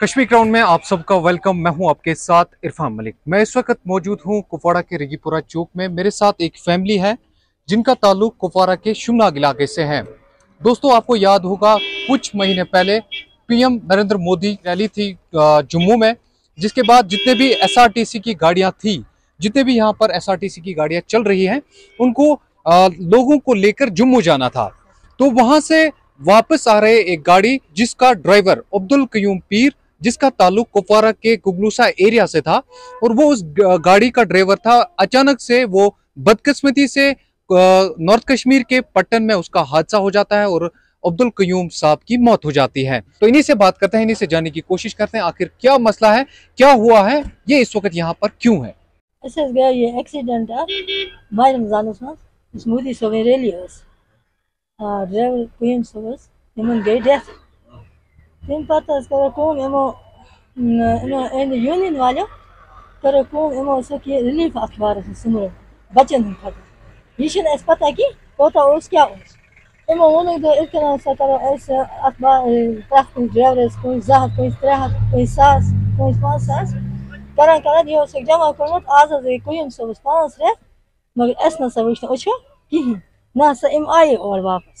Kashmir ground में आप सबका वेलकम मैं हूँ आपके साथ इरफान मलिक। मैं इस वक्त मौजूद हूँ कुपवाड़ा के रिगीपुरा चौक में। मेरे साथ एक फैमिली है, जिनका ताल्लुक कुपवाड़ा के शिमनाग इलाके से है। दोस्तों, आपको याद होगा, कुछ महीने पहले पीएम नरेंद्र मोदी रैली थी जम्मू में, जिसके बाद जितने भी एसआरटीसी की गाड़ियाँ थी, जितने भी यहाँ पर एसआरटीसी की गाड़ियाँ चल रही हैं, उनको लोगों को लेकर जम्मू जाना था। तो वहाँ से वापस आ रहे एक गाड़ी, जिसका ड्राइवर अब्दुल कयूम पीर जिसका ताल्लुक कुपवारा के कुगलूसा एरिया से था और वो उस गाड़ी का ड्राइवर था। अचानक से वो बदकिस्मती से नॉर्थ कश्मीर के पट्टन में उसका हादसा हो जाता है और अब्दुल कयूम साहब की मौत हो जाती है। तो इन्हीं से बात करते हैं, इन्हीं से जानने की कोशिश करते हैं, आखिर क्या मसला है, क्या हुआ है, ये इस वक्त यहाँ पर क्यों है? तम पे कर Din pata karakol imamo eno mm, en junin valjo, karakol imamo vsaki relief akvar se sumre. Bačen hum khata. Yishin espata ki kota os kya os. Ima onog do ilkana sa kara es akba trah e, kun drevres kun zahar kun strahat kun sas kun sas. Karan kala dio se gjama konot aza ze kujim se vspana sre. Mag esna sa vishna ocho. Kihin. Nasa im aye or vapas.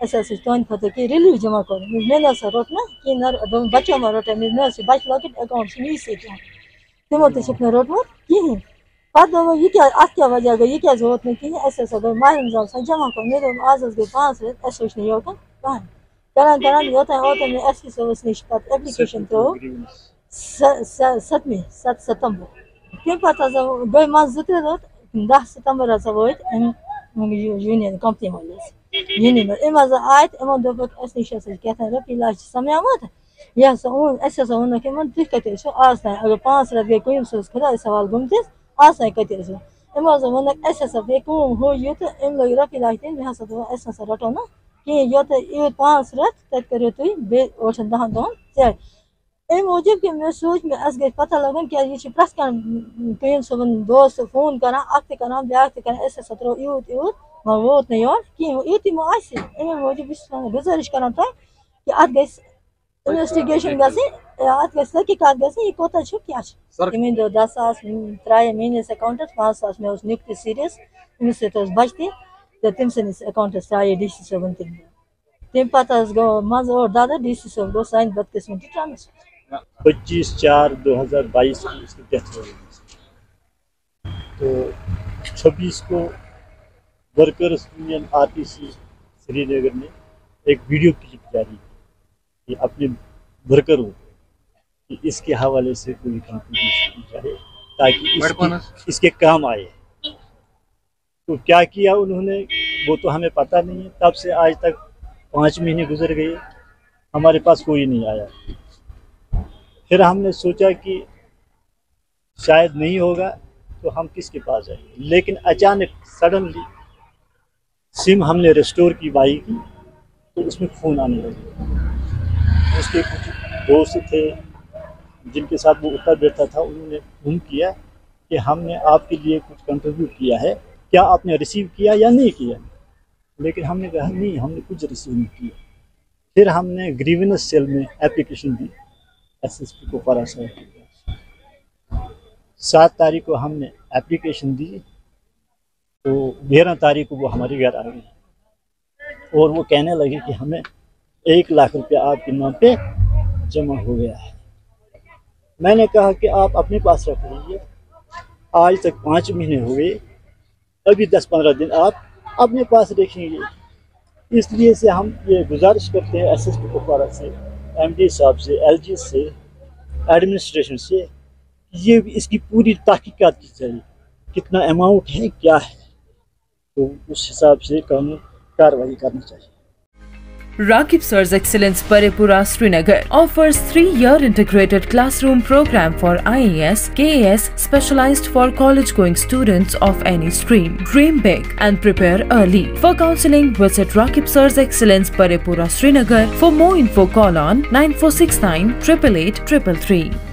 अस तुंद खुद कि relief जमा कर मे ना road ना कि बचो मे रोटे मे बच locket account मे सो तमो तो रोटमुत कहें पे दो यह क्या अत क्या वजह गई यह क्या वोत ना कहें अस गई माह रमज़ान जमा कर मे दोप आज गई पाँच रेत अस वो योकन कहें करान करान मे त्रो सतमी सत सतम्बर तम पे गई मज जो त्रे दोत दह सतम्बर हसा वत यूनियन कंपनी वाले आय यमो दोप अस नश क्या रपी लाच समयामत यह हसा ओन अस आज तान अगर रत गई कुम सोस खुदा सवाल गुमतिस आज तान कत अम हसा वोनक अस हसा पे कूम हो यू तो अम लोग रपी लाच मे हसा दोप अस रटो ना कि योत ईद पाँच रत करो तुम दोन कि मे सोच मे पता लगन क्या यह प्रस कन सोबन दोस्त फ़ोन कर अख कर ब्या कर अस त्रो यूत यूत मगर वोत न योर कहें अमे मूजूब गुजारिश कर कि अत ग क्या तमें दो दस सास त्राय मेस अकाउंटस पाँच सास मे नियुक्त सीरियस अमिस सत बच तह तो तम सस अकाउंटस आए डी सी सोबन तम तम पे गो मज और दादा डी सी गो सान डेथ हो गई तो छब्बीस को workers union R T C Srinagar ने एक वीडियो क्लिप जारी की अपने वर्करों कि इसके हवाले से कोई कंट्रीब्यूशन की जाए ताकि इसकी, इसके काम आए। तो क्या किया उन्होंने? वो तो हमें पता नहीं है। तब से आज तक पाँच महीने गुजर गए। हमारे पास कोई नहीं आया। फिर हमने सोचा कि शायद नहीं होगा तो हम किसके पास जाएँगे? लेकिन अचानक सडनली सिम हमने रिस्टोर की बाई की तो उसमें फ़ोन आने लगे। उसके कुछ दोस्त थे, जिनके साथ वो उत्तर बैठता था, उन्होंने फ़ोन किया कि हमने आपके लिए कुछ कंट्रीब्यूट किया है। क्या आपने रिसीव किया या नहीं किया? लेकिन हमने कहा, नहीं, हमने कुछ रिसीव नहीं किया। फिर हमने ग्रीवेंस सेल में एप्लीकेशन दी एसएसपी को परा सात तारीख को हमने एप्लीकेशन दी तो ग्यारह तारीख को वो हमारे घर आ गई। और वो कहने लगे कि हमें एक लाख रुपया आपके नाम पे जमा हो गया है। मैंने कहा कि आप अपने पास रख लीजिए। आज तक पाँच महीने हुए अभी दस पंद्रह दिन आप अपने पास रखेंगे इसलिए से हम ये गुजारिश करते हैं एस एस पी कुपवारा से एम डी साहब से एल जी से एडमिनिस्ट्रेशन से ये इसकी पूरी तहकीकत की चाहिए कितना अमाउंट है, क्या है? तो उस हिसाब से कानून कार्रवाई करनी चाहिए Rakib Sir's Excellence Paripura Srinagar offers three-year integrated classroom program for IAS, KAS specialized for college-going students of any stream. Dream big and prepare early. For counseling, visit Rakib Sir's Excellence Paripura Srinagar. For more info, call on 9469 888 333.